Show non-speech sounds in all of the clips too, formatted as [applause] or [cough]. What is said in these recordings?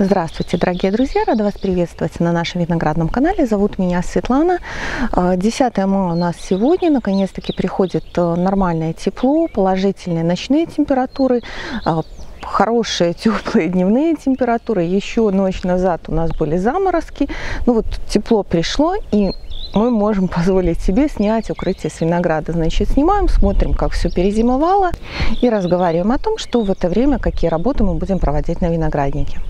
Здравствуйте, дорогие друзья! Рада вас приветствовать на нашем виноградном канале. Зовут меня Светлана. 10 мая у нас сегодня. Наконец-таки приходит э, нормальное тепло, положительные ночные температуры, э, хорошие [laughs] теплые дневные температуры. Еще ночь назад у нас были заморозки. Ну вот тепло пришло и мы можем [laughs] позволить себе снять укрытие с винограда. Значит, снимаем, смотрим, как все перезимовало и разговариваем о том, что в это время, какие работы мы будем проводить на винограднике.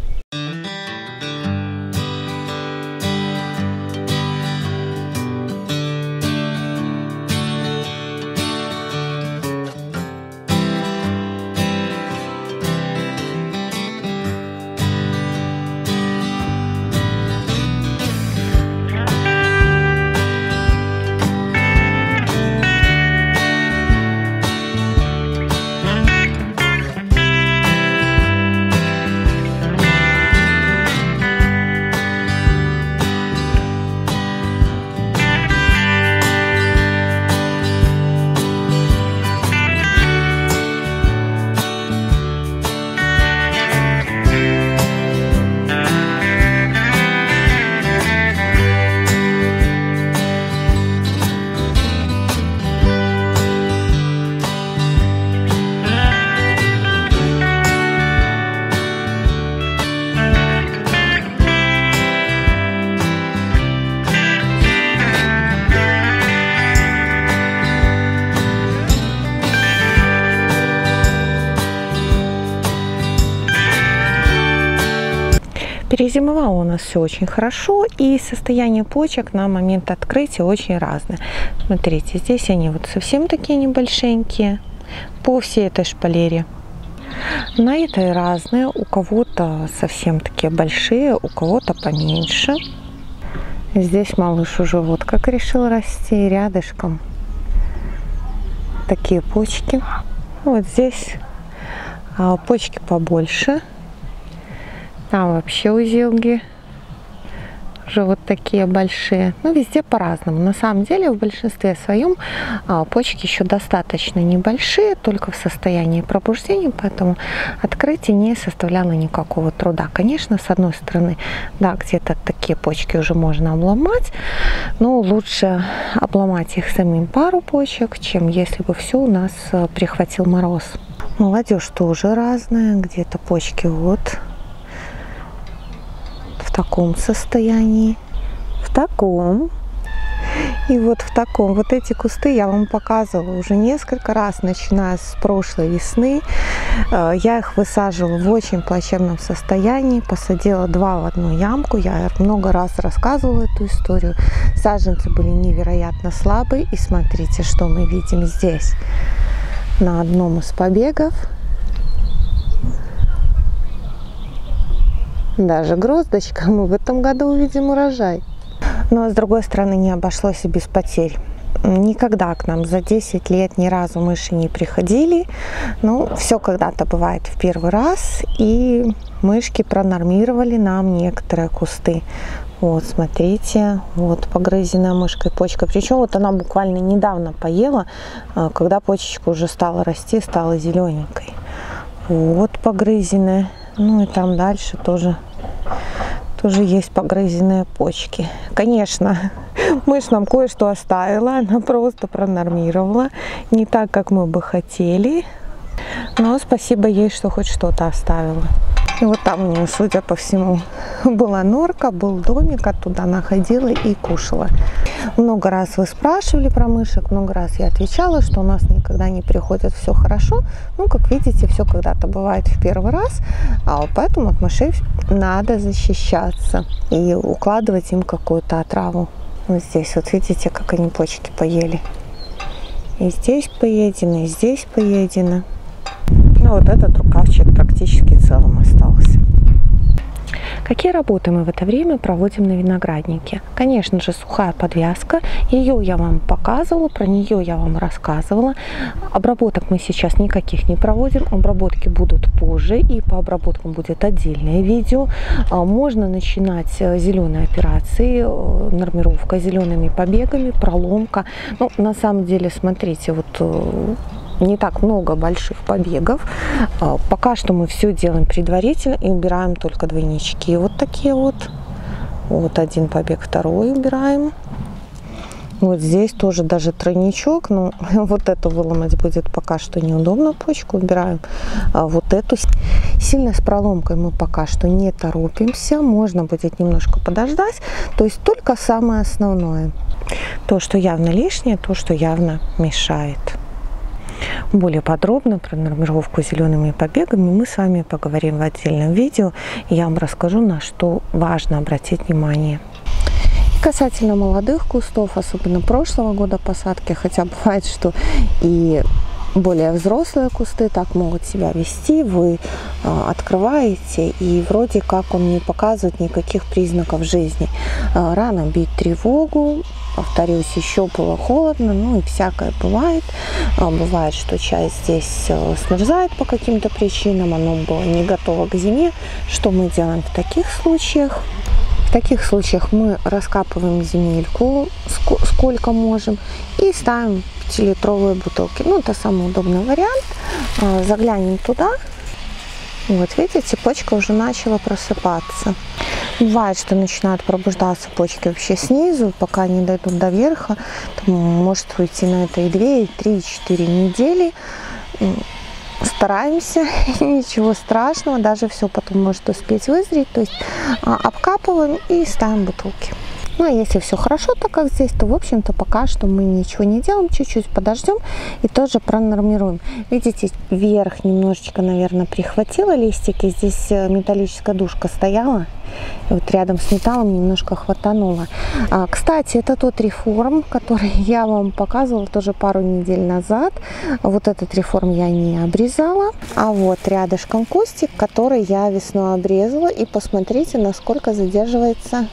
Перезимовало у нас все очень хорошо, и состояние почек на момент открытия очень разное. Смотрите, здесь они вот совсем такие небольшенькие по всей этой шпалере. На этой разные, у кого-то совсем такие большие, у кого-то поменьше. Здесь малыш уже вот как решил расти рядышком. Такие почки. Вот здесь а, почки побольше. Там вообще узелги уже вот такие большие. Ну, везде по-разному. На самом деле, в большинстве своем а, почки еще достаточно небольшие, только в состоянии пробуждения, поэтому открытие не составляло никакого труда. Конечно, с одной стороны, да, где-то такие почки уже можно обломать, но лучше обломать их самим пару почек, чем если бы все у нас а, прихватил мороз. Молодежь тоже разная, где-то почки вот таком состоянии, в таком и вот в таком. Вот эти кусты я вам показывала уже несколько раз, начиная с прошлой весны. Э, я их высаживала в очень плачевном состоянии, посадила два в одну ямку. Я много раз рассказывала эту историю. Саженцы были невероятно слабые. И смотрите, что мы видим здесь. На одном из побегов даже гроздочка, мы в этом году увидим урожай. Но с другой стороны не обошлось и без потерь. Никогда к нам за 10 лет ни разу мыши не приходили. Ну, все когда-то бывает в первый раз. И мышки пронормировали нам некоторые кусты. Вот, смотрите, вот погрызенная мышкой почка. Причем вот она буквально недавно поела, а, когда почечка уже стала расти, стала зелененькой. Вот погрызенная. Ну и там дальше тоже тоже есть погрызенные почки. Конечно, [laughs] мышь нам кое-что оставила, она просто пронормировала. Не так, как мы бы хотели, но спасибо ей, что хоть что-то оставила. И вот там у нее, судя по всему, была норка, был домик, оттуда она ходила и кушала. Много раз вы спрашивали про мышек, много раз я отвечала, что у нас никогда не приходит все хорошо. Ну, как видите, все когда-то бывает в первый раз, а поэтому от мышей надо защищаться и укладывать им какую-то отраву. Вот здесь вот видите, как они почки поели. И здесь поедено, и здесь поедено. Ну вот этот рукавчик практически целым остался. Какие работы мы в это время проводим на винограднике? Конечно же, сухая подвязка. Ее я вам показывала, про нее я вам рассказывала. Обработок мы сейчас никаких не проводим. Обработки будут позже, и по обработкам будет отдельное видео. А, можно начинать э, зеленые операции, э, нормировка зелеными побегами, проломка. Ну, на самом деле, смотрите, вот э, не так много больших побегов. А, пока что мы все делаем предварительно и убираем только двойнички. Вот такие вот. Вот один побег, второй убираем. Вот здесь тоже даже тройничок, но [laughs] вот эту выломать будет пока что неудобно, почку убираем. А вот эту сильно с проломкой мы пока что не торопимся, можно будет немножко подождать, то есть только самое основное. То, что явно лишнее, то, что явно мешает. Более подробно про нормировку зелеными побегами мы с вами поговорим в отдельном видео. Я вам расскажу, на что важно обратить внимание. Касательно молодых кустов, особенно прошлого года посадки, хотя бывает, что и более взрослые кусты так могут себя вести, вы э, открываете и вроде как он не показывает никаких признаков жизни. Э, рано бить тревогу, повторюсь, еще было холодно, ну и всякое бывает. Э, бывает, что часть здесь э, смерзает по каким-то причинам, оно было не готово к зиме. Что мы делаем в таких случаях? В таких случаях мы раскапываем земельку сколько можем и ставим 5-литровые бутылки. Ну, это самый удобный вариант. А, заглянем туда. Вот, видите, почка уже начала просыпаться. Бывает, что начинают пробуждаться почки вообще снизу, пока не дойдут до верха. Там может уйти на это и 2, и 3, и 4 недели стараемся, [laughs] ничего страшного, даже все потом может успеть вызреть, то есть а, обкапываем и ставим бутылки. Ну а если все хорошо, так как здесь, то в общем-то пока что мы ничего не делаем, чуть-чуть подождем и тоже пронормируем. Видите, вверх немножечко, наверное, прихватила листики, здесь э, металлическая душка стояла, вот рядом с металлом немножко хватануло. А, кстати, это тот реформ, который [laughs] я вам показывала тоже пару недель назад. Вот этот реформ я не обрезала, а вот рядышком кустик, который я весной обрезала. И посмотрите, насколько задерживается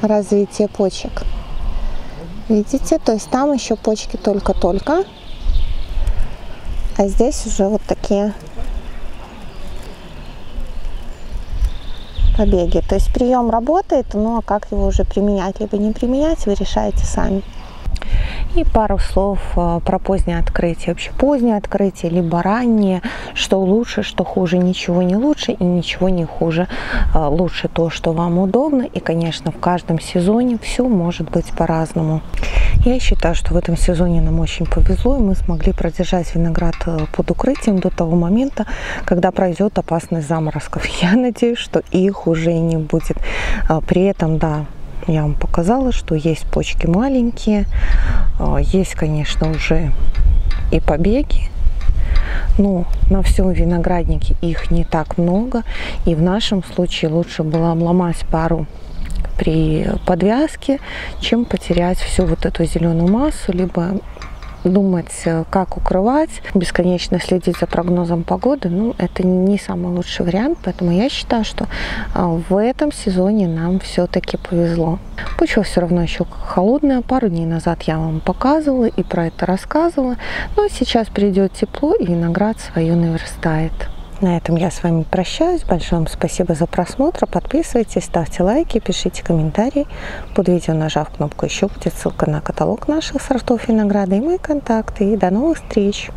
развитие почек. Видите, то есть там еще почки только-только, а здесь уже вот такие побеги. То есть прием работает, но как его уже применять, либо не применять, вы решаете сами. И пару слов э, про позднее открытие. Вообще позднее открытие, либо раннее, что лучше, что хуже. Ничего не лучше и ничего не хуже. Э, лучше то, что вам удобно. И, конечно, в каждом сезоне все может быть по-разному. Я считаю, что в этом сезоне нам очень повезло, и мы смогли продержать виноград э, под укрытием до того момента, когда пройдет опасность заморозков. [laughs] Я надеюсь, что их уже не будет. При этом, да, я вам показала, что есть почки маленькие, а, есть, конечно, уже и побеги, но на всем винограднике их не так много. И в нашем случае лучше было обломать пару при подвязке, чем потерять всю вот эту зеленую массу, либо думать, э, как укрывать, бесконечно следить за прогнозом погоды, ну, это не самый лучший вариант, поэтому я считаю, что а, в этом сезоне нам все-таки повезло. Почва все равно еще холодная, пару дней назад я вам показывала и про это рассказывала, но сейчас придет тепло и виноград свое наверстает. На этом я с вами прощаюсь. Большое вам спасибо за просмотр. Подписывайтесь, ставьте лайки, пишите комментарии. Под видео, нажав кнопку «Еще» будет ссылка на каталог наших сортов винограда и мои контакты. И до новых встреч!